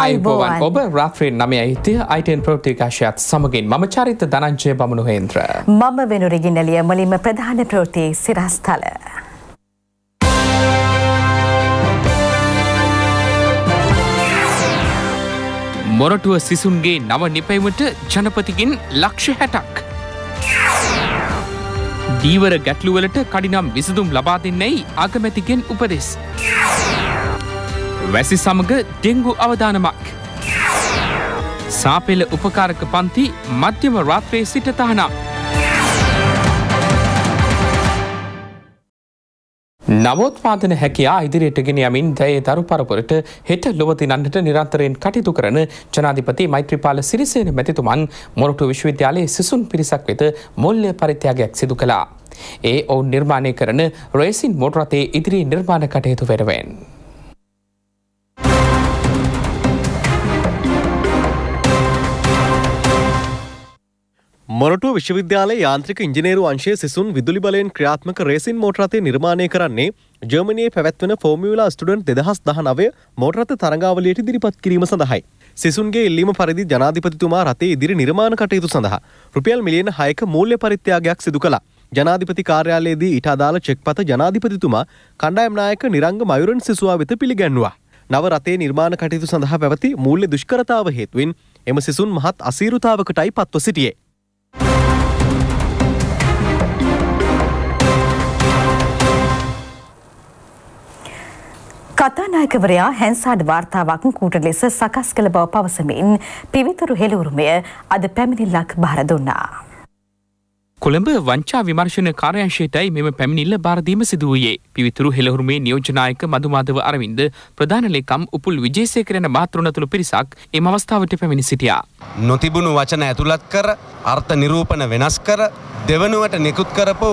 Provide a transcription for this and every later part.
ආයිබෝවන් ඔබ රාත්‍රයෙන් නමය හිතය අයිටන් ප්‍රෘතිකාශයත් සමගින් මම චරිත ධනංචය බමුණු හේන්ද්‍ර. මම වෙනුරගින්නලිය මුලින්ම ප්‍රධාන ප්‍රෘති සිරස්ථල. මොරටුව සිසුන්ගේ නව නිපැයිමට ජනපතිකින් ලක්ෂ හැටක්. දීවර ගැටලුවලට කඩිනම් විසදුම් ලබා දෙන්නැයි අගමැතිගෙන් උපදෙස්. වැසි සමග ඩෙංගු අවධානමක්. සාපෙල උපකාරක පන්ති මධ්‍යම රාත්‍රයේ සිට තහනම්. නවෝත්පාදන හැකයා ඉදිරියට ගෙන යමින් දැයේ දරු පරපුරට හෙට ලොවතිනන්නට නිරන්තරයෙන් කටයුතු කරන ජනාධිපති මෛත්‍රපාල සිරිසේන මැතිතුමන් මොරටු විශ්වවිද්‍යාලයේ සිසුන් පිරිසක් වෙත මොල්්‍ය පරිත්‍යාගයක් සිදු කළා. ඒ ඔවුන් නිර්මාණය කරන රේසින් මොටරතේ ඉදිරි නිර්මාණ කටයුතු වෙරවෙන්. මොරටුව විශ්වවිද්‍යාලයේ යාන්ත්‍රික ඉංජිනේරු අංශයේ සිසුන් විදුලි බලයෙන් ක්‍රියාත්මක රේසින් මෝටරතේ නිර්මාණය කරන්නේ ජර්මනියේ පැවැත්වෙන ෆෝමියුලා ස්ටුඩන්ට් දෙදහස් දහනවය මෝටරත තරඟාවලියට ඉදිරිපත් කිරීම සඳහයි. සිසුන්ගේ ඉල්ලීම පරිදි ජනාධිපතිතුමා රටේ ඉදිරි නිර්මාණ කටයුතු සඳහා රුපියල් මිලියන හයක මූල්‍ය පරිත්‍යාගයක් සිදු කළා. ජනාධිපති කාර්යාලයේදී ඊට අදාළ චෙක්පත ජනාධිපතිතුමා කණ්ඩායම් නායක නිරංග මයුරන් සිසුවා වෙත පිළිගැන්වුවා. නව රටේ නිර්මාණ කටයුතු සඳහා පැවති මූල්‍ය දුෂ්කරතාව හේතුවෙන් එම සිසුන් මහත් අසීරුතාවකටයි පත්ව සිටියේ. කතානායකවරයා හැන්සාඩ් වාර්තාවක් කූට ලෙස සකස් කළ බව පවසමින් පිවිතුරු හෙළවුරුමය අද පැමිණිල්ලක් බාර දුන්නා. කොළඹ වංචා විමර්ශන කාර්යංශයටයි මෙම පැමිණිල්ල බාරදීම සිදුවයේ පිවිතුරු හෙළහුරුමේ නියෝජනායක මදුමාදව අරවින්ද ප්‍රධාන ලේකම් උපුල් විජේසේකරන මාතෘනතුළු පිරිසක් එම අවස්ථාවට පැමිණි සිටියා. නොතිබුණු වචන ඇතුළත් කර අර්ථ නිරූපණ වෙනස් කර දෙවනුවට නිකුත් කරපු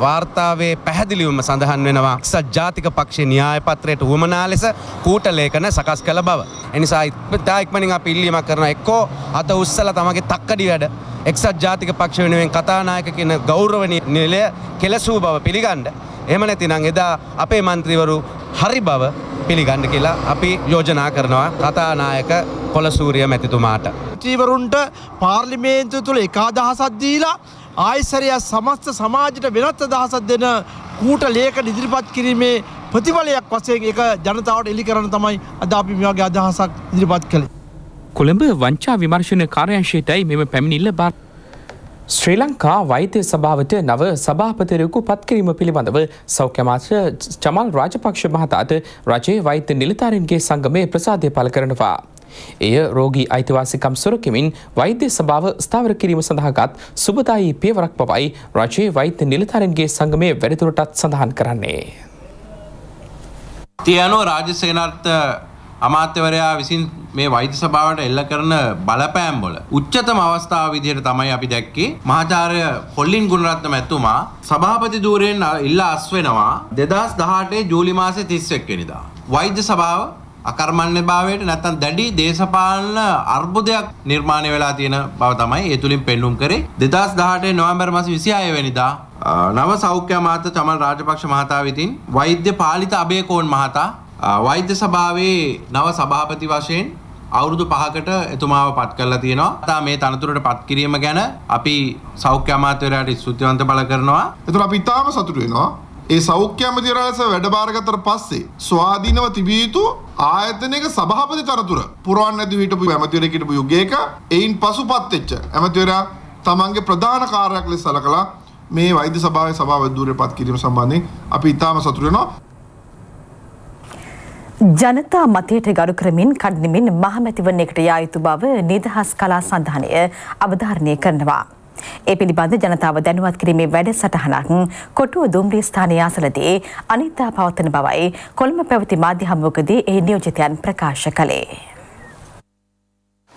වාර්තාවේ පැහැදිලිවම සඳහන් වෙනවා එක්සත් ජාතික පක්ෂේ න්‍යායපත්‍රයට වුවමනා ලෙස කූටලේඛන සකස් කළ බව. එනිසා ඉතා ඉක්මනින් අපි ඉල්ලීමක් කරන එක්කෝ අත උස්සලා තමගේ තක්කඩි වැඩ එක්සත් ජාතික පක්ෂ වෙනුවෙන් කතානායක කියන ගෞරවනීය නිලය කෙලසූ බව පිළිගන්න. එහෙම නැතිනම් එදා අපේ മന്ത്രിවරු හරි බව පිළිගන්න කියලා අපි යෝජනා කරනවා කතානායක කොලසූරිය මැතිතුමාට. ජීවරුන්ට පාර්ලිමේන්තු තුළ එකා දහසත් දීලා ආයිසරය සමස්ත සමාජයට වෙනත් අදහසක් දෙන කූට ලේඛන ඉදිරිපත් කිරීමේ ප්‍රතිඵලයක් වශයෙන් ඒක ජනතාවට එලි කරන තමයි අද අපි මේ වගේ අදහසක් ඉදිරිපත් කළේ. කොළඹ වංචා විමර්ශන කාර්යංශයටයි මෙම පැමිණිල්ල බාර ශ්‍රී ලංකා වෛත්‍ය සභාවට නව සභාපතිරයකු පත්කිරීම පිළිබඳව සෞඛ්‍යමාත්‍ර චමල් රාජපක්ෂ මහතාට රජයේ වෛත්‍ය නිලධාරීන්ගේ සංගමය ප්‍රසාදය පළ කරනවා. එය රෝගී අයිතිවාසිකම් සුරකිමින් වෛද්‍ය සභාව ස්ථාවර කිරීම සඳහාගත් සුබදායි පියවරක් පවයි රජයේ වෛත්‍ය නිලධාරීන්ගේ සංගමය වැඩිදුරටත් සඳහන් කරන්නේ. තියනෝ රාජසේනර්ථ අමාත්‍යවරයා විසින් මේ වෛද්‍ය සභාවට එල්ල කරන බලපෑම් වල උච්චතම අවස්ථාව විදිහට තමයි අපි දැක්කේ මහාචාර්ය කොල්ලින් ගුණරත්න මැතිතුමා සභාපති ධූරයෙන් ඉල්ලා අස් වෙනවා 2018 ජූලි මාසේ 31 වෙනිදා වෛද්‍ය සභාව අකර්මණ්‍ය භාවයට නැත්තම් දැඩි දේශපාලන අර්බුදයක් නිර්මාණය වෙලා තියෙන බව තමයි ඒ තුලින් පෙන්눔 කරේ 2018 නොවැම්බර් මාස 26 වෙනිදා නව සෞඛ්‍ය අමාත්‍ය චමල් රාජපක්ෂ මහතා විසින් වෛද්‍ය පාලිත අබේකෝන් මහතා වෛද්‍ය සභාවේ නව සභාපති වශයෙන් අවුරුදු පහකට එතුමාව පත් කරලා තියෙනවා. තා මේ තනතුරට පත් කිරීම ගැන අපි සෞඛ්‍ය අමාත්‍යවරයාට ස්තුතිවන්ත බල කරනවා. එතකොට අපි තාම සතුටු වෙනවා. ඒ සෞඛ්‍ය අමාත්‍ය රාජස වැඩබාරගත්තට පස්සේ ස්වාධීනව තිබිය යුතු ආයතනයක සභාපති තනතුර පුරවන්න නැති හිටපු ඇමතිවරයෙක් හිටපු යුගයක එයින් පසුපත් වෙච්ච ඇමතිවරයා තමන්ගේ ප්‍රධාන කාර්යයක් ලෙස සලකලා මේ වෛද්‍ය සභාවේ සභාව ධූරයපත් කිරීම සම්බන්ධයෙන් අපි ඉතාම සතුටු වෙනවා. ජනතා මතයට ගරු කරමින් කඩ්නිමින් මහමැතිවරණයකට යා යුතු බව නිදහස් කලා සන්ධානය අවධාරණය කරනවා. ඒ පිළිබඳ ජනතාව දැනුවත් කිරීමේ වැඩසටහනක් කොටුව දුම්රිය ස්ථානය අසලදී අනිත්තා පවත්වන බවයි කොළඹ පැවති මාධ්‍ය හමුවකදී ඒ නියෝජිතයන් ප්‍රකාශ කළේ.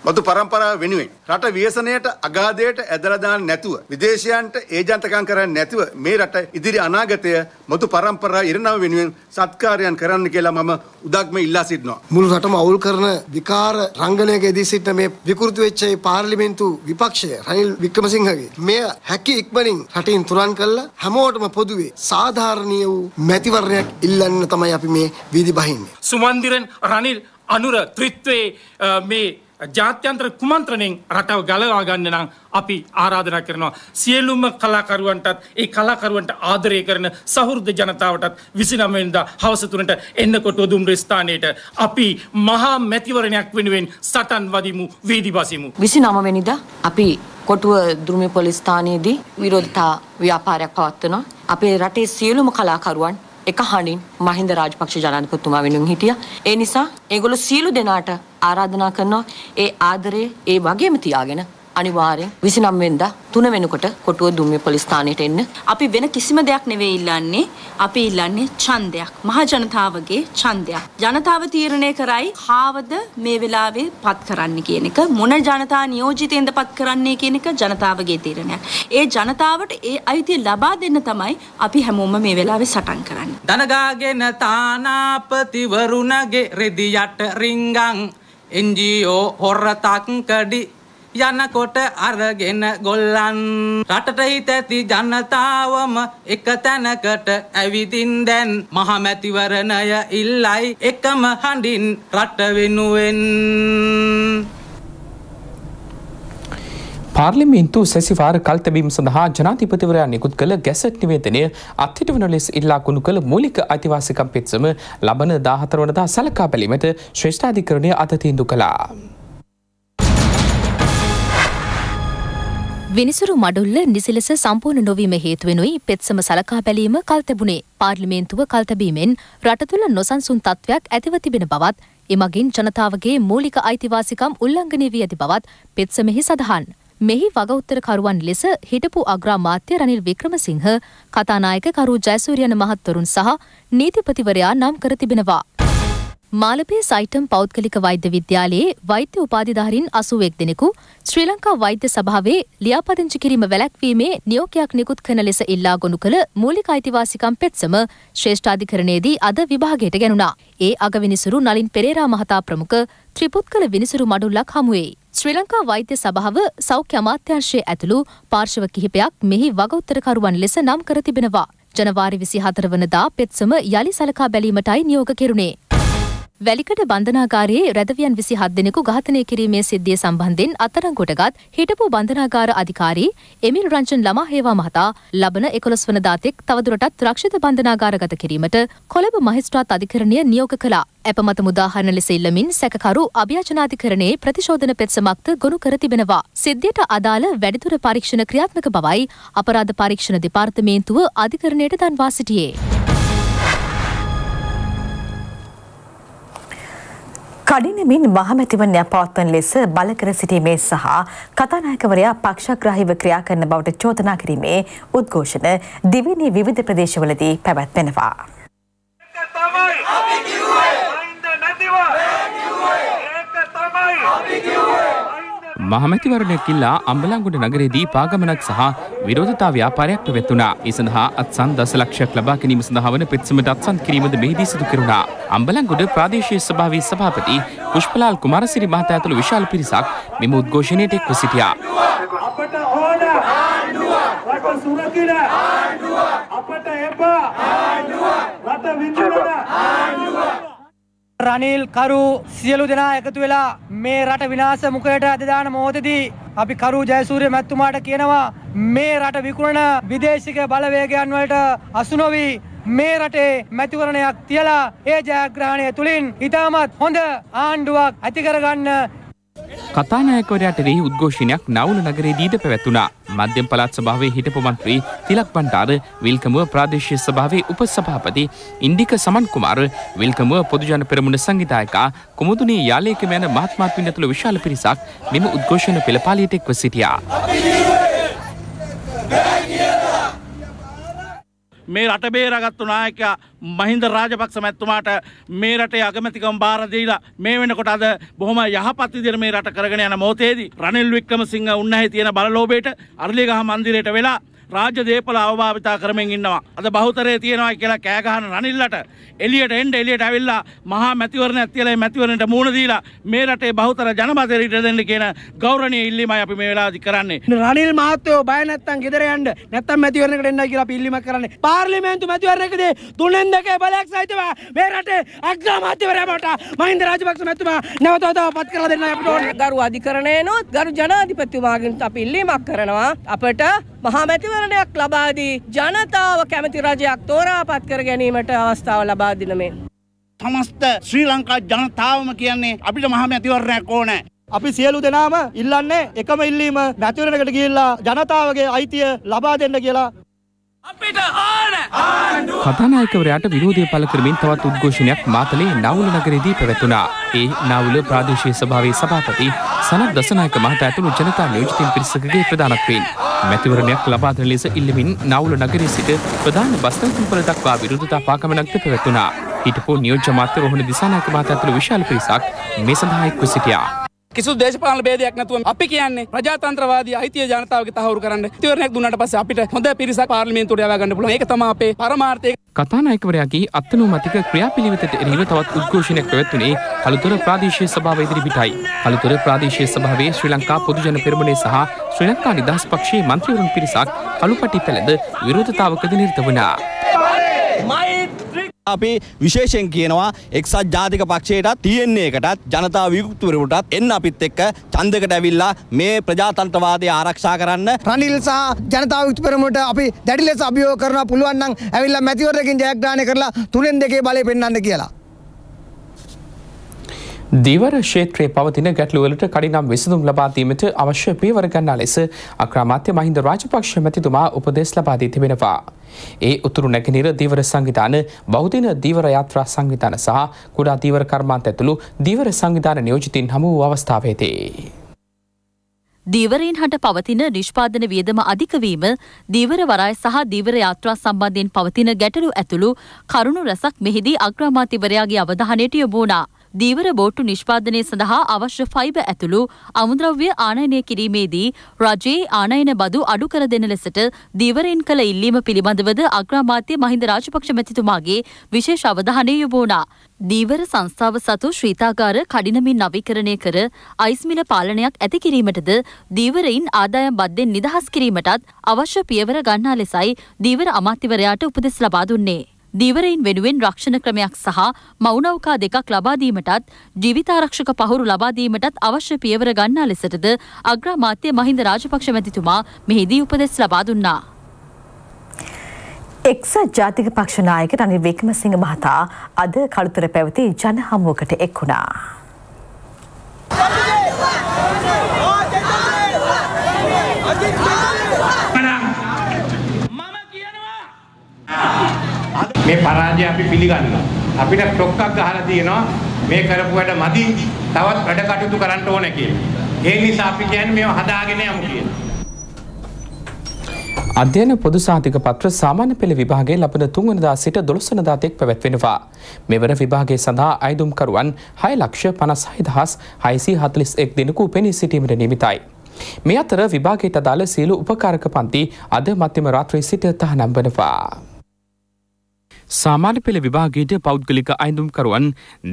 මතු පරම්පරාව වෙනුවෙන් රට ව්‍යසනයට අගාධයට ඇදලා දාන්න නැතුව විදේශයන්ට ඒජන්තකම් කරන්නේ නැතුව මේ රට ඉදිරි අනාගතය මතු පරම්පරාව ඉරණම වෙනුවෙන් සත්කාරයන් කරන්න කියලා මම උදක්ම ඉල්ලා සිටිනවා. මුළු රටම අවුල් කරන විකාර රංගනයක එදී සිටින මේ විකෘති වෙච්ච පාර්ලිමේන්තු විපක්ෂය රනිල් වික්‍රමසිංහගේ මෙය හැකි ඉක්මනින් රටින් තුරන් කළා හැමෝටම පොදුවේ සාධාරණීය වූ මැතිවරණයක් ඉල්ලන්න තමයි අපි මේ වීදි බහින්නේ. සුමන්දිරන් රනිල් අනුර ත්‍රිත්වේ අ, මේ ජාත්‍යන්ත්‍ර කුමන්ත්‍රණයෙන් රටව ගලවා ගන්න නම් අපි ආරාධනා කරනවා සියලුම කලාකරුවන්ටත් ඒ කලාකරුවන්ට ආදරය කරන සහෘද ජනතාවටත් විසිනම වෙනිදා හවස තුනට එන්න කොටුව දුම්රිය ස්ථානයට අපි මහා මැතිවරණයක් වෙනුවෙන් සටන් වදිමු වේදි බසිමු විසි නමවැනිදා අපි කොටුව දෘමි පොලිස්ථානයේදී විරෝධතා ව්‍යාපාරයක් පවත්වනවා. අපේ රටේ සියලුම කලාකරුවන් එක හඬින් මහින්ද රාජපක්ෂ ජනාධිපතිතුමා වෙනුවෙන් හිටියා. ඒ නිසා ඒගොල්ලෝ සියලු දෙනාට ආරාධනා කරනවා ඒ ආදරය ඒ වගේම තියාගෙන අනිවාර්යෙන් 29 වෙනිදා 3 වෙනකොට කොටුව දුම්රිය පොලිස් ස්ථානයට එන්න. අපි වෙන කිසිම දෙයක් නෙවෙයි ඉල්ලන්නේ. අපි ඉල්ලන්නේ ඡන්දයක්. මහ ජනතාවගේ ඡන්දයක්. ජනතාව තීරණය කරයි කාවද මේ වෙලාවේ පත් කරන්න කියන එක. මොන ජනතා නියෝජිතයෙන්ද පත් කරන්නේ කියන එක ජනතාවගේ තීරණයක්. ඒ ජනතාවට ඒ අයිතිය ලබා දෙන්න තමයි අපි හැමෝම මේ වෙලාවේ සටන් කරන්නේ. දනගාගෙන තානාපතිවරුණගේ රෙදියට රිංගං එන්ජෝ හොරතක් කඩි යනකොට අරගෙන ගොල්ලන් රටට හිත ඇති ජනතාවම එක තැනකට ඇවිදින් දැන් මහමැතිවරණය ඉල්ලයි එකම හඬින් රට වෙනුවෙන් පාර්ලිමේන්තු සැසිවාර කල්තැබීම සඳහා ජනාධිපතිවරයා නිකුත් කළ ගැසට් නිවේදනය අත්හිට වන ලෙස ඉල්ලා කුණු කළ මූලික අයිතිවාසිකම් පෙත්සම ලබන දාහතර වනදා සලකා බැලීමට ශ්‍රේෂ්ඨාධිකරණය අද තීන්දු කළා. විනිසුරු මඩුල්ල නිසිලෙස සම්පූර්ණ නොවීම හේතුවෙනුයි පෙත්සම සලකා බැලීම කල්තැබුණේ පාර්ලිමේන්තුව කල්තැබීමෙන් රට තුළ නොසන්සුන් තත්ත්වයක් ඇතිව තිබෙන බවත් එමගින් ජනතාවගේ මූලික අයිතිවාසිකම් උල්ලංඝනය වී ඇති බවත් පෙත්සමෙහි සඳහන්. මෙහි වගඋත්තරකරුවන් ලෙස හිටපු අග්‍රාමාත්‍ය රනිල් වික්‍රමසිංහ කතානායක කරු ජයසූරියන මහත්වරුන් සහ නීතිපතිවරයා නම් කර තිබෙනවා. මාලපේ සයිටම් පෞද්ගලික වෛද්‍ය විද්‍යාලයේ වෛද්‍ය උපාධිධාරීන් අසුවෙක් දෙනෙකු ශ්‍රී ලංකා වෛද්‍ය සභාවේ ලියාපදිංචි කිරීම වැළැක්වීමේ නියෝගයක් නිකුත් කරන ලෙස ඉල්ලා ගොනු කළ මූලික අයිතිවාසිකම් පෙත්සම ශ්‍රේෂ්ඨාධිකරණයේදී අද විභාගයට ගැනුණා. ඒ අගවිනිසුරු නලින් පෙරේරා මහතා ප්‍රමුඛ ත්‍රිපුත්කල විනිසුරු මඩුල්ලක් හමුවේ. ශ්‍රී ලංකා වෛද්‍ය සභාව සෞඛ්‍ය අමාත්‍යංශයේ ඇතුළු පාර්ශව කිහිපයක් මෙහි වගඋත්තරකරුවන් ලෙස නම් කර තිබෙනවා. ජනවාරි විසි හතර වනදා පෙත්සම යළි සලකා බැලීමටයි නියෝග කෙරුණේ. වැලිකඩ බන්ධනාගාරයේ රැදවියන් විසි හත් දෙනෙකු ඝාතනය කිරීමේ සිද්ධිය සම්බන්ධයෙන් අත්අඩංගුවටගත් හිටපු බන්ධනාගාර අධිකාරී එමිල් රංජන් ළමා හේවා මහතා ලබන එකොළොස් වන දාතෙක් තවදුරටත් රක්ෂිත බන්ධනාගාරගත කිරීමට කොළඹ මහිස්ත්‍රාත් අධිකරණය නියෝග කළා. ඇපමත මුදාහරණ ලෙස ඉල්ලමින් සැකකරු අභ්‍යාචනාධිකරණයේ ප්‍රතිශෝධන පෙත්සමක්ද ගොනු කර තිබෙනවා. සිද්ධියට අදාළ වැඩිදුර පරීක්ෂණ ක්‍රියාත්මක බවයි අපරාධ පරීක්ෂණ දෙපාර්තමේන්තුව අධිකරණයට දන්වා සිටියේ. කඩිනමින් මහමැතිවරණයක් පවත්වන ලෙස බලකර සිටීමේ සහ කතානායකවරයා පක්ෂග්‍රාහීව ක්‍රියා කරන බවට චෝදනා කිරීමේ උද්ඝෝෂණ දිවයිනේ විවිධ ප්‍රදේශවලදී පැවැත්වෙනවා. මහමැතිවරණයක් ඉල්ලා අම්බලංගොඩ නගරේදී පාගමනක් සහ විරෝධතා ව්‍යාපාරයක් පැවැත්වුණා. ඒ සඳහා අත්සන් දසලක්ෂයක් ලබා ගැනීම සඳහා වන පෙත්සමට අත්සන් කිරීමද මෙහිදී සිදු කෙරුණා. අම්බලංගොඩ ප්‍රාදේශීය සභාවේ සභාපති පුෂ්පලාල් කුමාරසිරි මහතා ඇතුළු විශාල පිරිසක් මෙම උද්ඝෝෂණයට එක්ව සිටියා. අපට ඕන ආණ්ඩුව රට සුරකින ආණ්ඩුව අපට එපා ආණ්ඩුව රට විඳින ආණ්ඩුව රනිල් කරු සියලු දෙනා එකතු වෙලා මේ රට විනාශ මුඛයට අද දාන මොහොතදී අපි කරු ජයසූරිය මැතිතුමාට කියනවා මේ රට විකුණන විදේශික බලවේගයන් වලට අසු නොවි. මේ රටේ මැතිවරණයක් තියලා ඒ ජයග්‍රහණය තුලින් ඉතාමත් හොඳ ආණ්ඩුවක් ඇති කරගන්න කතානායකවරයාට එරෙහි උද්ඝෝෂණයක් නවුල නගරයේදීද පැවැත්වුණා. මධ්‍යම පළාත් සභාවේ හිටපු මන්ත්‍රී තිලක් බණ්ඩාර, විල්කමුව ප්‍රාදේශීය සභාවේ උපසභාපති ඉන්දික සමන් කුමාර, විල්කමුව පොදුජන පෙරමුණ සංවිධායකා කුමුදුනේ යාලේකම යන මහත්මාත්මින් ඇතුළු විශාල පිරිසක් මෙම උද්ඝෝෂණ පෙළපාලියට එක්ව සිටියා. මේ රට බේරගත්තු නායකයා මහින්ද රාජපක්ෂ මැතිතුමාට මේ රටේ අගමැතිකම් බාර දීලා මේ වෙනකොට අද බොහොම යහපත් විදිහට මේ රට කරගෙන යන මොහොතේදී රනිල් වික්‍රමසිංහ උන්නැහි තියෙන බලලෝභයට අරලියගහ මන්දිරයට වෙලා රාජ්‍ය දේපල අවභාවිතා කරමින් ඉන්නවා. අද බහුතරය තියෙනවා කියලා කෑගහන රනිල්ලට එලියට එන්ඩ එලියට ඇවිල්ලා මහා මැතිවරණ ඇතියලයි මැතිවරණට මුණ දීලා මේ රටේ බහුතර ජනමතයට දෙන්න කියන ගෞරවනීය ඉල්ලීමයි අපි මේ වෙලාවේදී කරන්නේ. රනිල් මහත්තයෝ බය නැත්තම් ගෙදර යන්න නැත්තම් මැතිවරණයකට එන්න කියලා අපි ඉල්ලීමක් කරන්නේ. පාර්ලිමේන්තු මැතිවරණයකදී තුනෙන් දෙකේ බලයක් සහිතව මේ රටේ අග්‍රාමාත්‍යවරයා බවට මහින්ද රාජපක්ෂ මැතිතුමා නැවතවතාව පත් කරලා දෙන්න අපිට ඕනේ. ගරු අධිකරණයනොත් ගරු ජනාධිපතිතුමාගෙන් අපි ඉල්ලීමක් කරනවා අපට මහා මැතිවරණයක් ලබාදී ජනතාව කැමති රජයක් තෝරාපත් කර ගැනීමට අවස්ථාව ලබා දින මෙන්. සමස්ත ශ්‍රී ලංකා ජනතාවම කියන්නේ අපිට මහා මැතිවරණයක් ඕනෑ. අපි සියලු දෙනාම ඉල්ලන්නේ එකම ඉල්ලීම මැතිවරණයකට ගිහිල්ලා ජනතාවගේ අයිතිය ලබා දෙන්න කියලා කතානායකවරයාට විරෝධය පළ කරමින් තවත් උද්ඝෝෂණයක් මාතලේ නවුල නගරේදී පැවැත්වුණා. ඒ නවුල ප්‍රාදේශීය සභාවේ සභාපති සනත් දසනායක මහතා ඇතුළු ජනතා නියෝජිතින් පිරිසකගේ ප්‍රධානත්වයෙන් මැතිවරණයක් ලබා දෙන ලෙස ඉල්ලමින් නවුල නගරයේ සිට ප්‍රධාන බස් තැන්පල දක්වා විරෝධතා පාකමනක්ද පැවැත්වුණා. හිටපු නියෝජ්‍ය මාත්‍ය රෝහණ දිසානායක මහතා ඇතුළු විශාල පිරිසක් මේ සඳහා එක්ව සිටියා. කිසු දේශපාලන භේදයක් නැතුව අපි කියන්නේ ප්‍රජාතන්ත්‍රවාදී අයිතිය ජනතාවගේ තහවුරු කරන්න ඉතිවරණයක් දුන්නට පස්සේ අපිට හොඳ පිරිසක් පාර්ලිමේන්තුවට යවා ගන්න පුළුවන් ඒක තමයි අපේ පරමාර්ථය කතානායකවරයාගේ අත්තනෝමතික ක්‍රියාපිළිවෙතට එරෙහිව තවත් උද්ඝෝෂණයක් පැවැත්වුණේ කළුතර ප්‍රාදේශීය සභාව ඉදිරිපිටයි. කළුතර ප්‍රාදේශීය සභාවේ ශ්‍රී ලංකා පොදුජන පෙරමුණේ සහ ශ්‍රී ලංකා නිදහස් පක්ෂයේ මන්ත්‍රීවරුන් පිරිසක් කළුපටි පැලඳ විරෝධතාවකද නිරත වුණා. අපි විශේෂයෙන් කියනවා එක්සත් ජාතික පක්ෂයටත් තියෙන්නේ එකටත් ජනතා විකුත්තුවරටත් එන්න අපිත් එක්ක චන්දකට ඇවිල්ලා මේ ප්‍රජාතන්ත්‍රවාදය ආරක්ෂා කරන්න රනිල් සහ ජනතාව විතුපරමුට අපි දැඩි ලෙස අභියෝග කරනවා පුළුවන් නම් ඇවිල්ලා මැතිවරණයකින් ජයග්‍රහණය කරලා තුනෙන් දෙකේ බලය පෙන්වන්න කියලා. දීවර ක්ෂේත්‍රයේ පවතින ගැටලුවලට කඩිනම් විසඳුම් ලබා දීමට අවශ්‍ය පියවර ගන්නා ලෙස අක්‍රාමාත්‍ය මහින්ද රාජපක්ෂ මැතිතුමා උපදෙස් ලබා දී තිබෙනවා. ඒ උතුරු නැගෙනහිර දීවර සංවිධාන බෞද්ධින දීවර යාත්‍රා සංවිධාන සහ කුඩා දීවර කර්මාන්ත ඇතුළු දීවර සංවිධාන නියෝජිතින් හමු වූ අවස්ථාවේදී. දීවරයෙන් හට පවතින නිෂ්පාදන වියදම අධිකවීම දීවර වරාය සහ දීවර යාත්‍රා සම්බන්ධයෙන් පවතින ගැටලු ඇතුළු කරුණු රැසක් මෙහිදී අග්‍රාමාත්‍යවරයාගේ අවධානයට යොමු වුණා. දීවර බෝට්ටු නිෂ්පාදනය සඳහා අවශ්‍ය ෆයිබ ඇතුළු අමුද්‍රව්‍ය ආනයනය කිරීමේදී රජයේ ආනයන බදු අඩු කර දෙන ලෙසට දීවරෙන් කළ ඉල්ලීම පිළිබඳවද අග්‍රාමාත්‍ය මහින්ද රාජපක්ෂ මැතිතුමාගේ විශේෂ අවධානය යොමු වුණා. දීවර සංස්ථාව සතු ශ්‍රීතාගාර කඩිනමින් නවීකරණය කර අයිස්මිල පාලනයක් ඇති කිරීමටද දීවරයින් ආදායම් බද්දෙන් නිදහස් කිරීමටත් අවශ්‍ය පියවර ගන්නා ලෙසයි දීවර අමාත්‍යවරයාට උපදෙස් ලබා දුන්නේ. දීවරයින් වෙනුවෙන් රක්ෂණ ක්‍රමයක් සහ මෞනෞකා දෙකක් ලබාදීමටත් ජීවිතාරක්ෂක පහුරු ලබාදීමටත් අවශ්‍ය පියවර ගන්නා ලෙසටද අග්‍රාමාත්‍ය මහින්ද රාජපක්ෂ මැතිතුමා මෙහිදී උපදෙස් ලබා දුන්නා. එක්සත් ජාතික පක්ෂ නායක රනිල් වික්‍රමසිංහ මහතා අද කළුතර පැවති ජන හමුවකට එක් වුණා. මේ පරාජය අපි පිළිගන්නවා. අපිට ටොක්ක්ක් ගහලා තියෙනවා මේ කරපු වැඩ මදි තවත් වැඩ කටයුතු කරන්න ඕන කියලා. ඒ නිසා අපි කියන්නේ මේව හදාගෙන යමු කියලා. අධ්‍යයන පොදු සාතික පත්‍ර සාමාන්‍ය පෙළ විභාගයේ ලබන තුන්වනදා සිට දොළොස්වනදා තෙක් පැවැත්වෙනවා. මෙවර විභාගයේ සඳහා අයදුම්කරුවන් හය ලක්ෂ පනස් හයිදහස් හයිසී හතලිස් එක් දෙනෙකු පෙනී සිටීමට නිමිතයි. මේ අතර විභාගයට අදාළ සියලු උපකාරක පන්ති අද මධ්‍යම රාත්‍රී සිට තහනම් වනවා. සාමාන්‍ය පෙළ විභාගයට පෞද්ගලික අයිඳුම්කරුවන්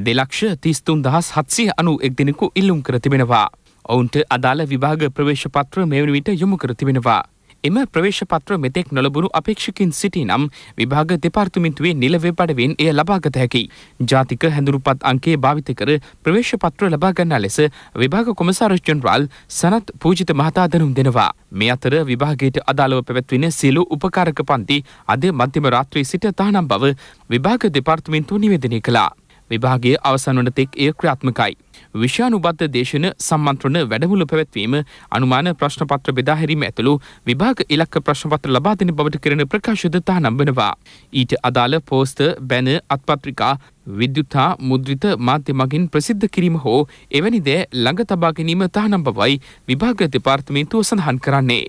දෙලක්ෂ තිස්තුන් දහස් හත්සිය අනු එක් දෙනෙකු ඉල්ලුම් කර තිබෙනවා. ඔවුන්ට අදාළ විභාග ප්‍රවේශපත්‍ර මෙවන විට යොමු කර තිබෙනවා. එම ප්‍රවේශපත්‍ර මෙතෙක් නොලබුණු අපේක්ෂකින් සිටි නම් විභාග දෙපාර්තමින්තුවේ නිල වෙබ්අඩවියෙන් එය ලබාගත හැකි. ජාතික හැඳුරුපත් අංකයේ භාවිත කර ප්‍රවේශපත්‍ර ලබා ගන්නා ලෙස විභාග කොමසාරිස් ජෙනරාල් සනත් පූජිත මහතා දැනුම් දෙනවා. මේ අතර විභාගයට අදාළව පැවැත්වෙන සියලු උපකාරක පන්ති අද මධ්‍යම රාත්‍රී සිට තහනම් බව විභාග දෙපාර්තමින්තුව නිවේදනය කළා. විභාගයේ අවසන් වන තෙක් එය ක්‍රියාත්මකයි. විෂයානුබද්ධ දේශන සම්මන්ත්‍රණ වැඩමුළු පැවැත්වීම අනුමාන ප්‍රශ්නපත්‍ර බෙදාහැරීම ඇතුළු විභාග ඉලක්ක ප්‍රශ්නපත්‍ර ලබා දෙන බවට කරන ප්‍රකාශද තහනම් වනවා. ඊට අදාළ පෝස්ත බැන අත්පත්‍රිකා විද්‍යුත්හා මුද්‍රිත මාධ්‍ය මගින් ප්‍රසිද්ධ කිරීම හෝ එවැනි දෑ ළඟ තබා ගැනීම තහනම් බවයි විභාග දෙපාර්තමේන්තුව සඳහන් කරන්නේ.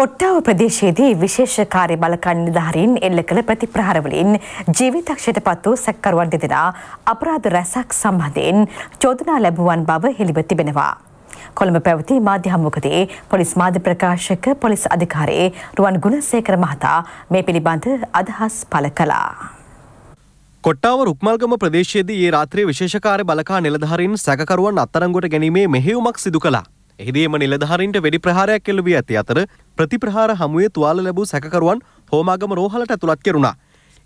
කොට්ටාව ප්‍රදේශයේදී විශේෂ කාර්ය බලකන් නිලධාරීන් එල්ල කළ ප්‍රතිප්‍රහාරවලින් ජීවිතක්ෂයට පත් වූ සැකකරුවන් දෙදෙනා අපරාධ රැසක් සම්බන්ධයෙන් චෝදනා ලැබුවන් බව හෙළිව තිබෙනවා. කොළඹ පැවති මාධ්‍ය හමුවකදී පොලිස් මාධ්‍ය ප්‍රකාශක පොලිස් අධිකාරී රුවන් ගුණසේකර මහතා මේ පිළිබඳ අදහස් පළ කළා. කොට්ටාව රුක්මල්ගම ප්‍රදේශයේදී ඒ රාත්‍රයේ විශේෂකාර්ය බලකා නිලධාරීන් සැකකරුවන් අත්අඩංගුවට ගැනීමේ මෙහෙයුමක් සිදු කළා. එහිදී එම නිලධාරීන්ට වෙඩි ප්‍රහාරයක් එල්ල වී ඇති අතර ප්‍රතිප්‍රහාර හමුවේ තුවාල ලැබූ සැකකරුවන් හෝමාගම රෝහලට ඇතුළත් කෙරුණා.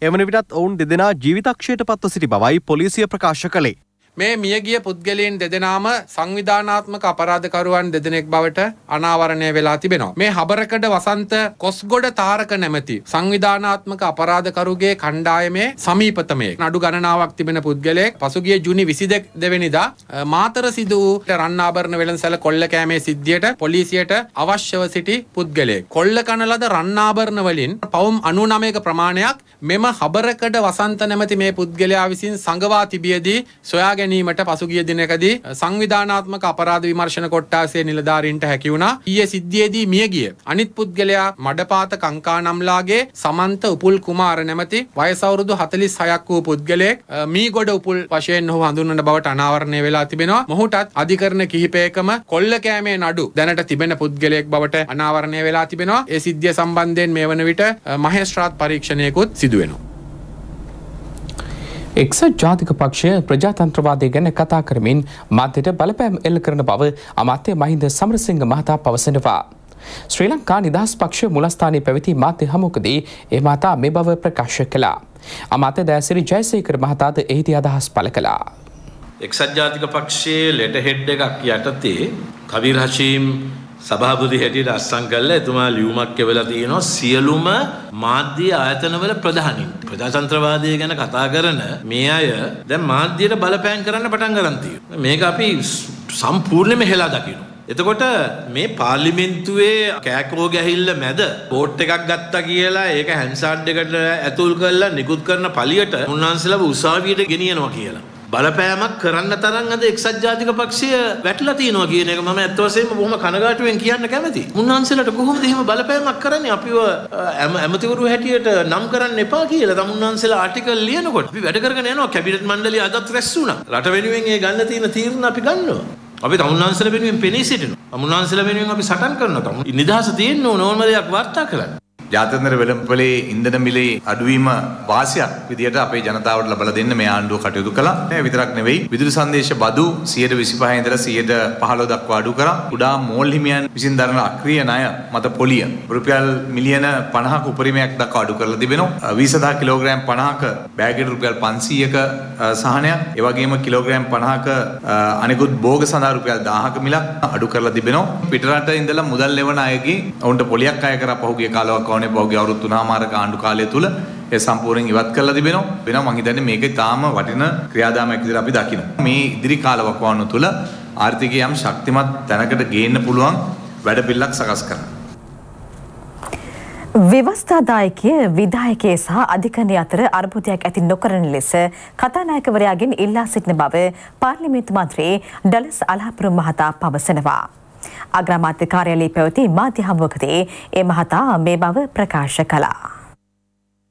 එවන විටත් ඔවුන් දෙදෙනා ජීවිතක්ෂයට පත්ව සිටි බවයි පොලිසිය ප්‍රකාශ කළේ. මේ මියගිය පුද්ගලයන් දෙදෙනාම සංවිධානාත්මක අපරාධකරුවන් දෙදෙනෙක් බවට අනාවරණය වෙලා තිබෙනවා. මේ හබරකඩ වසන්ත කොස්ගොඩ තාරක නැමැති සංවිධානාත්මක අපරාධකරුගේ කණ්ඩායමේ සමීපතමේ නඩු ගණනාවක් තිබෙන පුද්ගලයෙක් පසුගිය ජුනි 22 දෙවැනිදා මාතර සිදු වූ රන්නාභරණ වෙළඳසැල කොල්ල කෑමේ සිද්ධියට පොලිසියට අවශ්‍යව සිටි පුද්ගලයෙක්. කොල්ල කන ලද රන්නාභරණ වලින් පවුම් 99ක ප්‍රමාණයක් මෙම හබරකඩ වසන්ත නැමැති මේ පුද්ගලයා විසින් සංගවා තිබියදී සොයා ගැනීමට පසුගිය දිනකදී සංවිධානාත්මක අපරාධ විමර්ශන කොට්ටාසේ නිලධාරීන්ට හැකි වුණා. ඊයේ සිද්ධියේදී මිය ගිය අනිත් පුද්ගලයා මඩපාත කංකා නම්ලාගේ සමන්ත උපුල් කුමාර නැමැති වයස අවුරුදු 46ක් වූ පුද්ගලයෙක් මීගොඩ උපුල් වශයෙන් ඔහු හඳුන්වන බවට අනාවරණය වෙලා තිබෙනවා. මොහුටත් අධිකරණ කිහිපයකම කොල්ල කෑමේ නඩු දැනට තිබෙන පුද්ගලයෙක් බවට අනාවරණය වෙලා තිබෙනවා. ඒ සිද්ධිය සම්බන්ධයෙන් මේ වන විට මහේස්ත්‍රාත් පරීක්ෂණයකුත් සිදු වෙනවා. එක්සත් ජාතික පක්ෂය ප්‍රජාතන්ත්‍රවාදය ගැන කතා කරමින් මධ්‍යට බලපෑම් එල්ල කරන බව අමාත්‍ය මහින්ද සමරසිංහ මහතා පවසනවා. ශ්‍රී ලංකා නිදහස් පක්ෂ මුලස්ථානය පැවති මාත්‍ය හමුකදී ඒ මහතා මේ බව ප්‍රකාශ කළා. අමාත්‍ය දෑසිරි ජයසේකර මහතාද එහිදී අදහස් පළ කළා. එක්සත් ජාතික පක්ෂයේ ලෙට හෙඩ් එකක් යටතේ කවිර් හෂීම් සභාපති හැටියට අස්සම් කළා. එතුමා ලියුමක් එවලා තියෙනවා. සියලුම මාධ්‍ය ආයතනවල ප්‍රධානීන්. ප්‍රජාතන්ත්‍රවාදය ගැන කතා කරන මේ අය දැන් මාධ්‍යයට බලපෑම් කරන්න පටන් ගන්න තියෙනවා. මේක අපි සම්පූර්ණයෙන්ම හෙලා දකිනවා. එතකොට මේ පාර්ලිමේන්තුවේ කෑකෝ ගැහිල්ල මැද බෝට් එකක් ගත්තා කියලා ඒක හැන්සාඩ් එකට ඇතුල් කරලා නිකුත් කරන පලියට උන්වහන්සේලාව උසාවියට ගෙනියනවා කියලා. බලපෑමක් කරන්න තරම් අද එක්සත් ජාතික පක්ෂය වැටලා තියෙනවා කියන එක මම ඇත්ත වශයෙන්ම බොහොම කනගාටුවෙන් කියන්න කැමතියි. උන්වහන්සේලාට කොහොමද එහෙම බලපෑමක් කරන්නේ අපිව ඇමතිවරු හැටියට නම් කරන්න එපා කියලා තමුන්වහන්සේලා ආටිකල් ලියනකොට අපි වැඩ කරගෙන යනවා කැබිනට් මණ්ඩලය අදත් රැස් වුණා. රට වෙනුවෙන් ඒ ගන්න තියෙන තීරණ අපි ගන්නවා. අපි තමුන්වහන්සේලා වෙනුවෙන් පෙනී සිටිනවා. තමුන්වහන්සේලා වෙනුවෙන් අපි සටන් කරනවා. නිදහස තියෙන්න ඕන ඕනම දෙයක් වාර්තා කරන්න. ජාත්‍යන්තර වෙළඳපොලේ ඉන්ධන මිලේ අඩුවීම වාසියක් විදියට අපේ ජනතාවට ලබලා දෙන්න මේ ආණ්ඩුව කටයුතු කළා. ඒ විතරක් නෙවෙයි විදුලි සංදේශ බදු 125 ඉඳලා 115 දක්වා අඩු කරා. කුඩා මෝල් හිමියන් විසින් දරන අක්‍රීය ණය මත පොලිය රුපියල් මිලියන 50ක උපරිමයක් දක්වා අඩු කරලා තිබෙනවා. 20000 කිලෝග්‍රෑම් 50ක බෑගයට රුපියල් 500ක සහනයක්, ඒ වගේම කිලෝග්‍රෑම් 50ක අනිකුත් භෝග සඳහා රුපියල් 1000ක මිලක් අඩු කරලා තිබෙනවා. පිටරට ඉඳලා මුදල් ලැබන අයගේ ඔවුන්ට පොලියක් අය කරා පහුගිය කාලවක ඕනේ පහුගිය අවුරුදු තුනමාරක ආණ්ඩු කාලය තුල ඒ සම්පූර්ණයෙන් ඉවත් කරලා තිබෙනවා. වෙනවා මං හිතන්නේ මේක තාම වටින ක්‍රියාදාමයක් විදිහට අපි දකිනවා. මේ ඉදිරි කාල වකවානු තුල ආර්ථිකය යම් ශක්තිමත් තැනකට ගේන්න පුළුවන් වැඩපිළිවෙලක් සකස් කරන්න. ව්‍යවස්ථාදායකය විදායකයේ සහ අධිකරණය අතර අර්බුදයක් ඇති නොකරන ලෙස කතානායකවරයාගෙන් ඉල්ලා සිටින බව පාර්ලිමේන්තු මන්ත්‍රී ඩලස් අලහපුරු මහතා පවසනවා. අග්‍රාමාත්‍ය කාර්යාලයේ පැවති මාධ්‍ය හමුවකදී ඒ මහතා මේ බව ප්‍රකාශ කළා.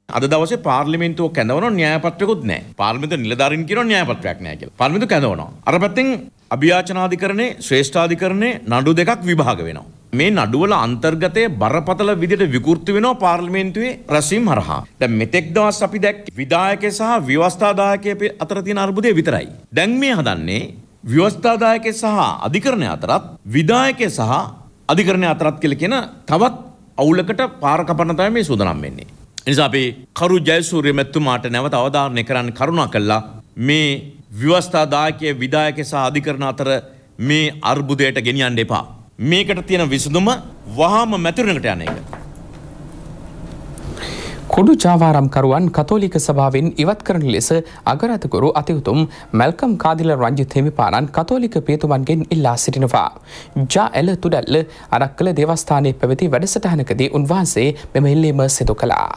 අද දවසේ පාර්ලිමේන්තුව කැඳවන න්‍යායපත්‍රයකුත් නැහැ. පාර්ලිමේන්තුව නිලධාරීන් කියනවා න්‍යායපත්‍රයක් නැහැ කියලා. පාර්ලිමේන්තුව කැඳවනවා. අර පැත්තෙන් අභියාචනාධිකරණේ ශ්‍රේෂ්ඨාධිකරණේ නඩු දෙකක් විභාග වෙනවා. මේ නඩුවල අන්තර්ගතයේ බරපතල විදිහට විකෘති වෙනවා පාර්ලිමේන්තුවේ රැස්වීම හරහා. දැන් මෙතෙක් දවස් අපි දැක්ක විධායකය සහ ව්‍යවස්ථාදායකය අතර තියෙන අර්බුදය විතරයි. දැන් මේ හදන්නේ ව්‍යවස්ථාදායකය සහ අධිකරණය අතරත් විධායකය සහ අධිකරණය අතරත් කියලා කියන තවත් අවුලකට පාර කපන්න තමයි මේ සූදානම් වෙන්නේ. එනිසා අපි කරු ජයසූරිය මැතිතුමාට නැවත අවධාරණය කරන්න කරුණා කළා මේ ව්‍යවස්ථාදායකය විධායකය සහ අධිකරණ අතර මේ අර්බුදයට ගෙනියන්න එපා. මේකට තියෙන විසඳුම වහාම මැතිරණකට යන එක. කොඩු ජාවාරම්කරුවන් කතෝලික සභාවෙන් ඉවත් කරන ලෙස අගරතකුරු අතිවුතුම් මැල්කම් කාදිල රංජිත් හිමිපාණන් කතෝලික පේතුමන්ගෙන් ඉල්ලා සිටිනවා. ජා ඇල තුඩැල්ල අරක්කල දේවස්ථානයේ පැවති වැඩසටහනකදී උන්වහන්සේ මෙම ඉල්ලීම සිදු කළා.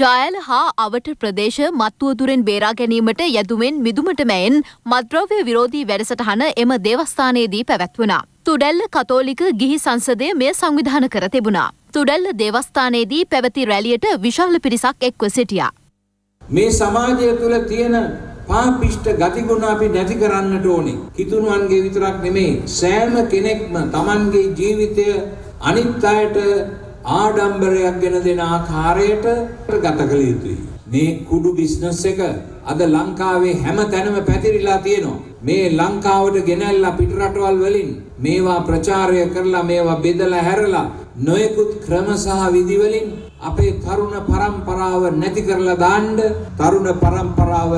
ජායල හා අවට ප්‍රදේශ මත්තුවතුරෙන් බේරා ගැනීමට යැදුමෙන් මිදුමට මැයෙන් මද්‍රව්‍ය විරෝධී වැඩසටහන එම දේවස්ථානයේදී පැවැත්වුණා. තුඩැල්ල කතෝලික ගිහි සංසදය මෙය සංවිධාන කර තිබුණා. තුඩැල්ල දේවස්ථානයේදී පැවති රැලියට විශාල පිරිසක් එක්ව සිටියා. මේ සමාජය තුළ තියෙන පාපිෂ්ට ගතිගුණ අපි නැති කරන්නට ඕනේ. කිතුණුවන්ගේ විතරක් නෙමෙයි සෑම කෙනෙක්ම Tamanගේ ජීවිතය අනිත් අයට ආඩම්බරයක් ගෙන දෙන ආකාරයට ගත කළ යුතුයි. මේ කුඩු බිස්නස් එක අද ලංකාවේ හැම තැනම පැතිරිලා තියෙනවා. මේ ලංකාවට ගෙනල්ලා පිටරටවල් වලින් මේවා ප්‍රචාරය කරලා මේවා බෙදලා හැරලා නොයෙකුත් ක්‍රම සහ විදි වලින් අපේ තරුණ පරම්පරාව නැති කරලා දාන්න තරුණ පරම්පරාව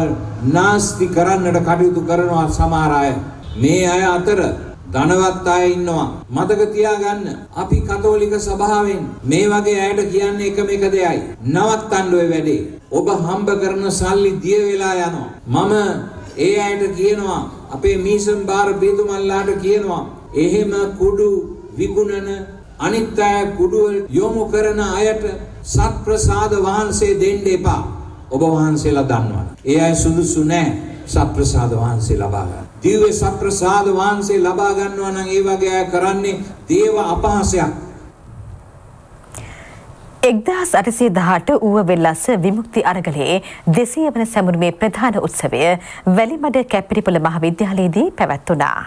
නාස්ති කරන්නට කටයුතු කරනවා සමහර අය. මේ අය අතර ධනවත් අය ඉන්නවා. මතක තියාගන්න අපි කතෝලික සභාවෙන් මේ වගේ අයට කියන්නේ එකම එක දෙයයි. නවත්තන්න ඔය වැඩේ. ඔබ හම්බ කරන සල්ලි දිය වෙලා යනවා. මම ඒ අයට කියනවා අපේ මීසම් බාර බේදුමල්ලාට කියනවා එහෙම කුඩු විකුණන අනිත් අය කුඩුව යොමු කරන අයට සත්ප්‍රසාද වහන්සේ දෙන්න එපා. ඔබ වහන්සේලා දන්නවා. ඒ අය සුදුසු නෑ සත්ප්‍රසාද වහන්සේ ලබා ගන්න. දිව්‍ය සත්ප්‍රසාද වහන්සේ ලබා ගන්නවා නම් ඒ වගේ අය කරන්නේ දේව අපහාසයක්. එක්දහස් අටසේ දහට ඌව වෙල්ලස්ස විමුක්ති අරගලයේ දෙසිය වන සැමුණුමේ ප්‍රධාන උත්සවය වැලිමඩ කැපිරිපොළ මහවිද්‍යාලයේදී පැවැත්වුණා.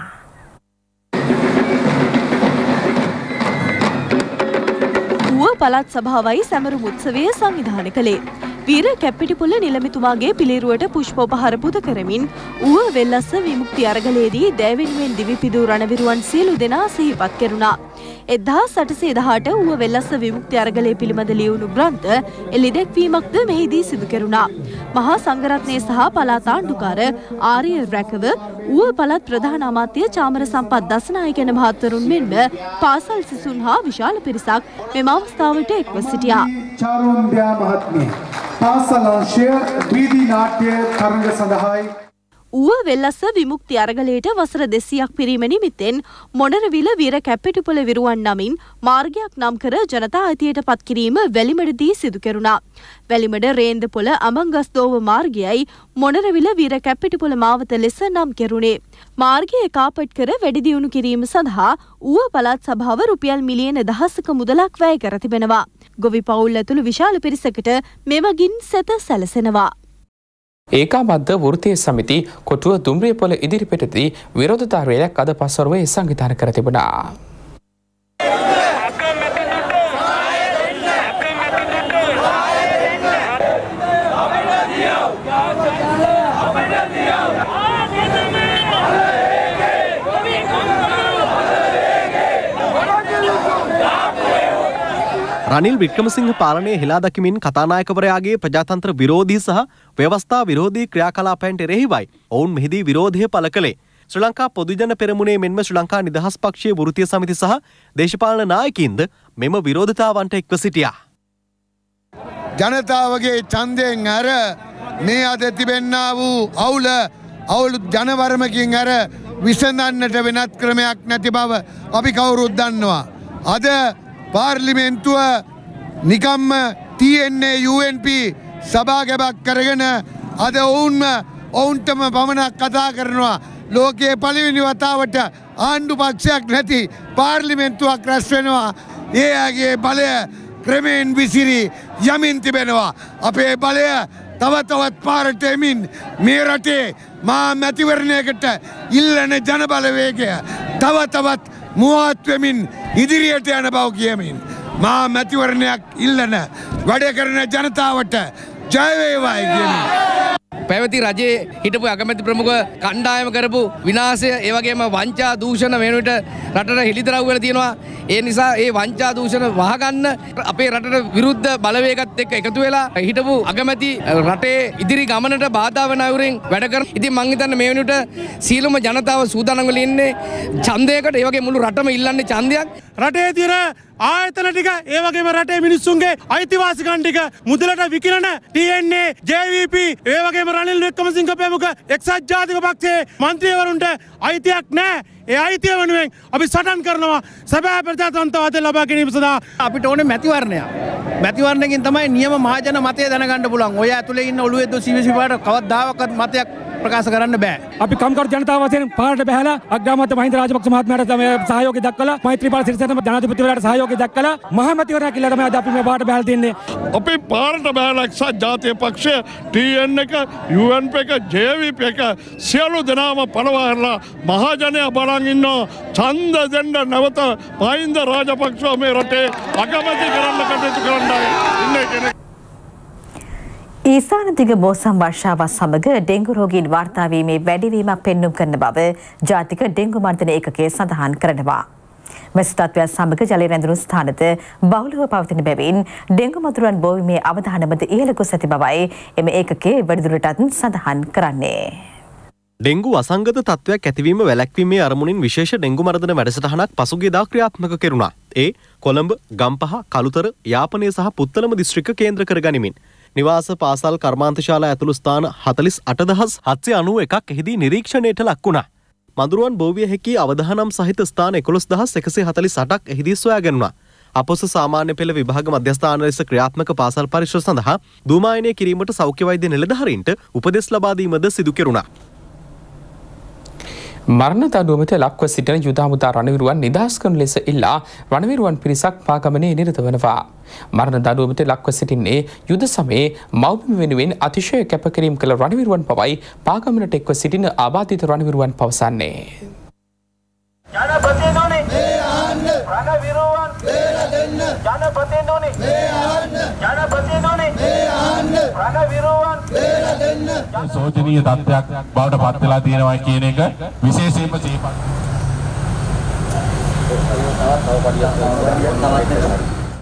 ඌව පළාත් සභාවයි සැමරුම් උත්සවය සංවිධානය කළේ. වීර කැප්පිටිපොළ නිලමිතුමාගේ පිළිරුවට පුෂ්පෝපහාර පුද කරමින් ඌව වෙල්ලස්ස විමුක්ති අරගලයේදී දෑවෙනුවෙන් දිවිපිදූ රණවිරුවන් සියලු දෙනා සිහිපත් කෙරුණා. එදහා සටසේ දහට ඌව වෙල්ලස්ස විමුක්ති අරගලය පිළිබඳ ලියවුණු ග්‍රන්ථ එළි දැක්වීමක්ද මෙහිදී සිදු කෙරුණා. මහා සංඝරත්නය සහ පළාත් ආණ්ඩුකාර ආර්ය රැකව ඌව පළාත් ප්‍රධාන අමාත්‍ය චාමර සම්පත් දසනායක යන මහත්වරුන් මෙන්ම පාසල් සිසුන් හා විශාල පිරිසක් මෙම අවස්ථාවට එක්ව සිටියා. චාරුන්ද්‍යා මහත්මිය පාසල් අංශය වීදී නාට්‍ය තරඟ සඳහායි ඌව වෙල්ලස්ස විමුක්ති අරගලයට වසර දෙසියක් පිරීම නිමිත්තෙන් මොනරවිල වීර කැප්පිටිපොළ විරුවන් නමින් මාර්ගයක් නම් කර ජනතා අයිතියට පත් කිරීම වැලිමඩදී සිදු කෙරුණා. වැලිමඩ රේන්දපොළ අමංගස්දෝව මාර්ගයයි මොනරවිල වීර කැප්පිටිපොළ මාවත ලෙස නම් කෙරුණේ. මාර්ගය කාපට් කර වැඩිදියුණු කිරීම සඳහා ඌව පළාත් සභාව රුපියල් මිලියන දහසක මුදලක් වැය කර තිබෙනවා. ගොවි පවුල් ඇතුළු විශාල පිරිසකට මෙමගින් සැත සැලසෙනවා. ඒකාබද්ධ වෘතිය සමිති කොටුව දුම්රියපොළ ඉදිරිපිටදී විරෝධතා රේලක් අද පස්වරුවේ සංවිධාන කර තිබුණා. රනිල් වික්‍රමසිංහ පාලනය හෙලා දකිමින් කතානායකවරයාගේ ප්‍රජාතන්ත්‍ර විරෝධී සහ ව්‍යවස්ථා විරෝධී ක්‍රියාකලාපයන්ට එරෙහිවයි ඔවුන් මෙහිදී විරෝධය පළ කළේ. ශ්‍රී ලංකා පොදුජන පෙරමුණේ මෙන්ම ශ්‍රී ලංකා නිදහස් පක්ෂයේ වෘත්තීය සමිති සහ දේශපාලන නායකින්ද මෙම විරෝධතාවන්ට එක්ව සිටියා. ජනතාවගේ ඡන්දයෙන් අර මේ අද තිබෙන්නා වූ අවුල අවුලු ජනවරමකින් අර විසඳන්නට වෙනත් ක්‍රමයක් නැති බව අපි කවුරුත් දන්නවා. අද පාර්ලිමේන්තුව නිකම්ම තියෙන්නේ UNP සභාගැබක් කරගෙන අද ඔවුන්ම ඔවුන්ටම පමණක් කතා කරනවා. ලෝකයේ පළවෙනි වතාවට ආණ්ඩු පක්ෂයක් නැති පාර්ලිමෙන්තුවක් රැස් වෙනවා. ඒ අගේ බලය ක්‍රමයෙන් විසිරි යමින් තිබෙනවා. අපේ බලය තව තවත් පාරට එමින් මේ රටේ මා මැතිවරණයකට ඉල්ලන ජනබලවේගය තව තවත් මුවත්වෙමින් ඉදිරියට යන බව කියමින්. මා මැතිවරණයක් ඉල්ලන වැඩ කරන ජනතාවට ජයවේවායි කියමින්. පැවති රජයේ හිටපු අගමැති ප්‍රමුඛ කණ්ඩායම කරපු විනාශය ඒ වගේම වංචා දූෂණ වෙනුවට රටට හෙළිදරව් වෙලා තියෙනවා. ඒ නිසා ඒ වංචා දූෂණ වහගන්න අපේ රටට විරුද්ධ බලවේගත් එක්ක එකතු වෙලා හිටපු අගමැති රටේ ඉදිරි ගමනට බාධා වෙන අයුරින් වැඩ කරන. ඉතින් මං හිතන්නේ මේ වෙනුවට සීලම ජනතාව සූදානම් වෙලා ඉන්නේ ඡන්දයකට ඒ වගේ මුළු රටම ඉල්ලන්නේ ඡන්දයක්. රටේ තියෙන ආයතන ටික ඒ වගේම රටේ මිනිස්සුන්ගේ අයිතිවාසිකම් ටික මුදලට විකිරණ TNA JVP ඒ වගේම රනිල් වික්‍රමසිංහ ප්‍රමුඛ එක්සත් ජාතික පක්ෂයේ මන්ත්‍රීවරුන්ට අයිතියක් නැහැ. ඒ අයිතිය වෙනුවෙන් අපි සටන් කරනවා සැබෑ ප්‍රජාතන්ත්‍රවාදය ලබා ගැනීම සඳහා අපිට ඕනේ මැතිවරණයක්. මැතිවරණයකින් තමයි නියම මහජන මතය දැනගන්න පුළුවන්. ඔය ඇතුලේ ඉන්න ඔළුවේ දොස් සිවිසි පාට කවදාවත් මතයක් ප්‍රකාශ කරන්න බෑ. අපි කම්කරු ජනතාව වශයෙන් පාරට බැහැලා අග්‍රාමාත්‍ය මහින්ද රාජපක්ෂ මහත්මයාට තමයි සහයෝගය දක්වලා මෛත්‍රීපාල සිරිසේන ජනාධිපතිවරයාට සහයෝගය දක්වලා මහමැතිවරයා කියලා තමයි අද අපි මේ පාරට බැහැලා තින්නේ. අපි පාරට බෑලා එක්සත් ජාතිය පක්ෂය TN එක UNP එක JVP එක සියලු දෙනාම පනවාරලා මහජනය බලන් ඉන්නවා ඡන්ද දෙන්න නැවත මහින්ද රාජපක්ෂව මේ රටේ අගමැති කරන්න කටයුතු කරන්නයි ඉන්නේ කෙනෙක්. ඊසාන දිග මෝසම් වර්ෂාවත් සමග ඩෙංගු රෝගීන් වාර්තාවීමේ වැඩිවීමක් පෙන්නුම් කරන බව ජාතික ඩෙංගු මර්ධන ඒකකය සඳහන් කරනවා. මෙස්තත්වයක් සමග ජලය රැඳුණු ස්ථානත බහුලව පවතින බැවින් ඩෙංගු මතුරුවන් බෝවීමේ අවධානමද ඉහළ ගොස් ඇති බවයි එම ඒකකේ වැඩිදුරටත් සඳහන් කරන්නේ. ඩෙංගු අසංගත තත්ත්වයක් ඇතිවීම වැලැක්වීමේ අරමුණින් විශේෂ ඩෙංගු මර්ධන වැඩසටහනක් පසුගියදා ක්‍රියාත්මක කෙරුණා. ඒ කොළඹ, ගම්පහ, කළුතර, යාපනය සහ පුත්තලම දිස්ත්‍රික්ක කේන්ද්‍ර කර ගනිමින් නිවාස පාසල් කර්මාන්තශාලා ඇතුළු ස්ථාන හතලිස් අටදහස් හත්සේ අනුව එකක් එහිදී නිරීක්ෂණයට ලක්වුණා. මදුරුවන් බෝවිය හැකි අවධානම් සහිත ස්ථාන එකොළොස් දහස් එකසේ හතලි සටක් එහිදී සොයාගෙනුණා. අපොස සාමාන්‍ය පෙළ විභාග මධ්‍යස්ථාන ලෙස ක්‍රියාත්මක පාසල් පරිශ්‍ර සඳහා දූමායනය කිරීමට සෞඛ්‍ය වෛද්‍ය නිලධාරීන්ට උපදෙස් ලබා දීමද සිදු කෙරුණා. මරණ දඩුවමට ලක්ව සිටින යුදාමුදා රණවිරුවන් නිදහස් කරන ලෙස ඉල්ලා රණවිරුවන් පිරිසක් පාගමනේ නිරත වනවා. මරණ දඩුවමට ලක්ව සිටින්නේ යුද සමයේ මෞබිම වෙනුවෙන් අතිශය කැපකිරීම් කළ රණවිරුවන් පවයි පාගමනට එක්ව සිටින ආබාධිත රණවිරුවන් පවසන්නේ. ජනපතිය නොනේ රණවිරුවන්. ජනපතිය නොනේ ජනපතිය නොනේ රණවිරුවන් සෝචනීය තත්ත්වයක් බවට පත් වෙලා තියෙනවා කියන එක විශේෂයෙන්ම සිහිපත්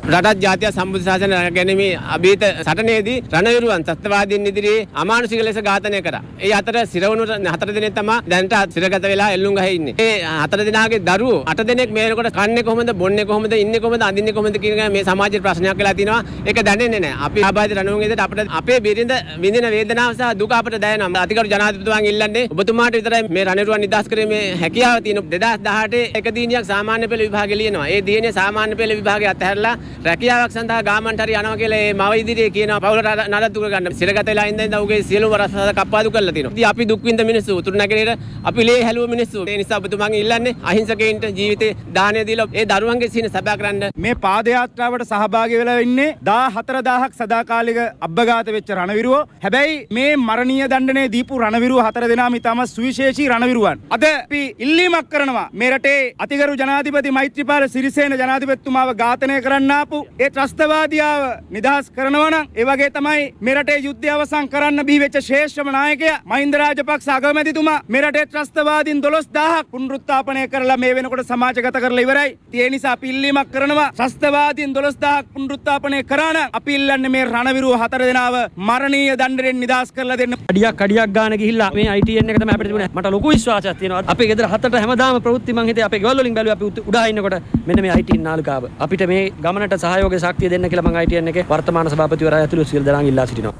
රටත් ජාතිය සම්බුද්ධ ශාසන ගැනීමේ අභීත සටනේදී රණවිරුවන් තත්ත්වවාදීන් ඉදිරියේ අමානුෂික ලෙස ඝාතනය කරා. ඒ අතර සිරවුණු හතර දෙනෙක් තමයි දැනට සිරගත වෙලා එල්ලුම් ගහේ ඉන්නේ. ඒ හතර දෙනාගේ දරුවෝ අට දෙනෙක් මේ වෙනකොට කන්නේ කොහොමද, බොන්නේ කොහොමද, ඉන්නේ කොහොමද, අඳින්නේ කොහොමද කියන මේ සමාජයේ ප්‍රශ්නයක් වෙලා තිනවා. ඒක දැනෙන්නේ නැහැ. අපි ආබාධ රණවුන් ඉදිරියට අපිට අපේ බිරිඳ විඳින වේදනාව සහ දුක අපිට දැනෙනවා. අතිකරු ජනාධිපතිතුමන් ඉල්ලන්නේ ඔබතුමාට විතරයි මේ රණවිරුවන් නිදහස් කිරීමේ හැකියාව තියෙන 2018 එක දිනියක් සාමාන්‍ය පෙළ විභාගෙ ලියනවා. ඒ දිනේ සාමාන්‍ය පෙළ විභාගය අතහැරලා රැකියාවක් සඳහා ගාමන්ට හරි යනවා කියලා ඒ මව ඉදිරියේ කියනවා පවුලට නඩත්තු කරගන්න. සිරගත වෙලා ඉඳන් ඉඳන් උගේ සියලුම රසද කප්පාදු කරලා තිනවා. ඉතින් අපි දුක් විඳ මිනිස්සු උතුරු නැගෙනහිර අපි ලේ හැලුව මිනිස්සු. ඒ නිසා ඔබතුමාගෙන් ඉල්ලන්නේ අහිංසකයින්ට ජීවිතේ දානය දීලා ඒ දරුවන්ගේ සීන සබා කරන්න. මේ පාදයාත්‍රාවට සහභාගී වෙලා ඉන්නේ 14000ක් සදාකාලික අබ්බගාත වෙච්ච රණවිරුවෝ. හැබැයි මේ මරණීය දණ්ඩනය දීපු රණවිරුවෝ හතර දෙනාම ඉතාම සුවිශේෂී රණවිරුවන්. අද අපි ඉල්ලීමක් කරනවා මේ රටේ අතිගරු ජනාධිපති මෛත්‍රීපාල සිරිසේන ජනාධිපතිතුමාව ඝාතනය කරන්න ආපු ඒ ත්‍රස්තවාදියාව නිදහස් කරනවා නම් ඒ වගේ තමයි මේ රටේ යුද්ධය අවසන් කරන්න බිහි වෙච්ච ශ්‍රේෂ්ඨම නායකයා මහින්ද රාජපක්ෂ අගමැතිතුමා මේ රටේ ත්‍රස්තවාදීන් 12000ක් පුනරුත්ථාපනය කරලා මේ වෙනකොට සමාජගත කරලා ඉවරයි. ඒ නිසා අපි ඉල්ලීමක් කරනවා ත්‍රස්තවාදීන් 12000ක් පුනරුත්ථාපනය කරා නම් අපි ඉල්ලන්නේ මේ රණවිරුව හතර දෙනාව මරණීය දණ්ඩයෙන් නිදහස් කරලා දෙන්න. අඩියක් අඩියක් ගාන ගිහිල්ලා මේ ITN එක තමයි අපිට තිබුණේ. මට ලොකු විශ්වාසයක් තියෙනවා. අපේ ගෙදර හතට හැමදාම ප්‍රවෘත්ති මං හිතේ අපේ ගෙවල් වලින් බැලුවා අපි උඩ ඉන්නකොට මෙන්න මේ ITN නාලිකාව. අපිට මේ ගමනට සහයෝගය ශක්තිය දෙන්න කියලා මං ITN එකේ වර්තමාන සභාපතිවරයා ඇතුළු සියලු දෙනා ඉල්ලා සිටිනවා.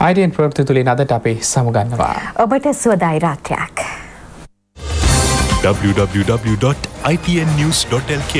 අයිඩන් ප්‍රවෘත්ති තුළින් අදට අපි සමුගන්නවා. ඔබට සුවදායි රාත්‍රයක්. www.itnnews.lk